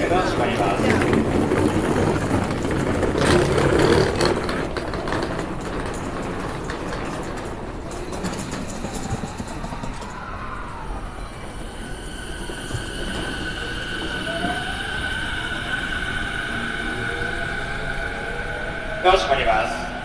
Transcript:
扉が閉まりますが閉まります。